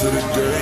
to the day.